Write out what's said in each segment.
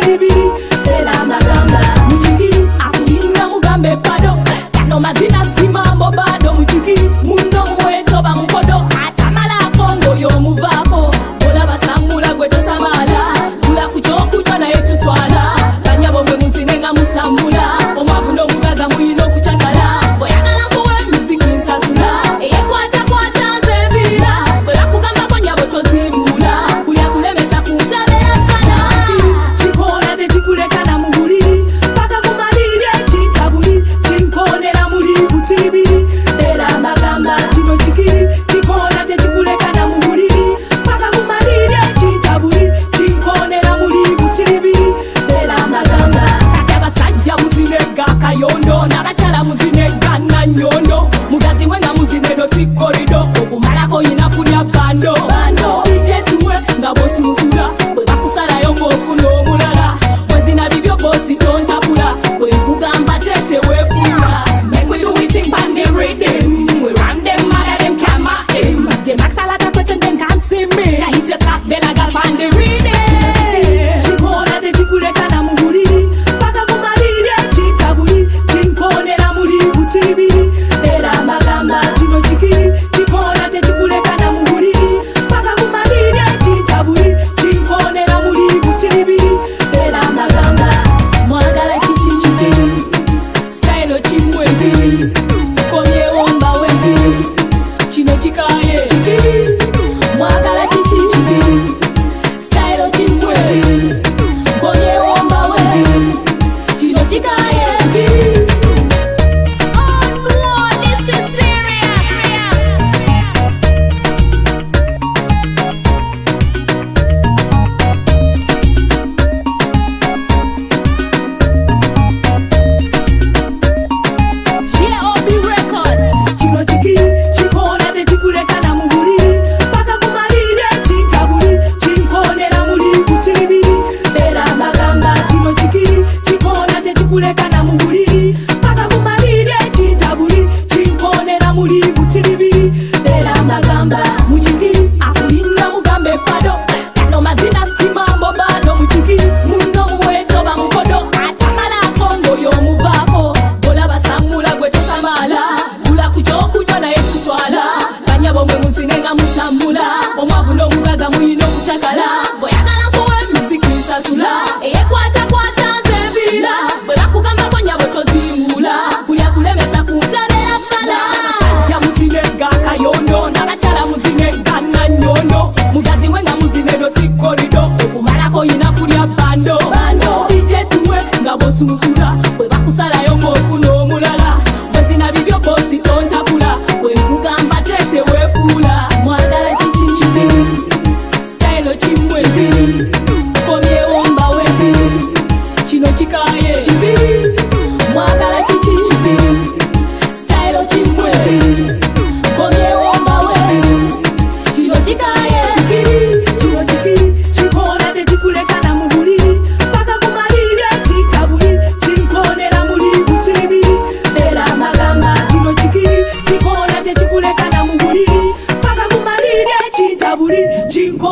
Baby. ficar este kusunsula bwebakusalayo ngofu n'omulala bwezina bibyo bosi ontabula bwekugamba tete wefuula mwagala kikikibi stailo kimwei komyewombawei kino kikaye Chica!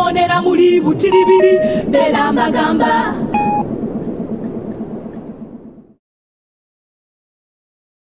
bubonera muli butiribiri bela amagamba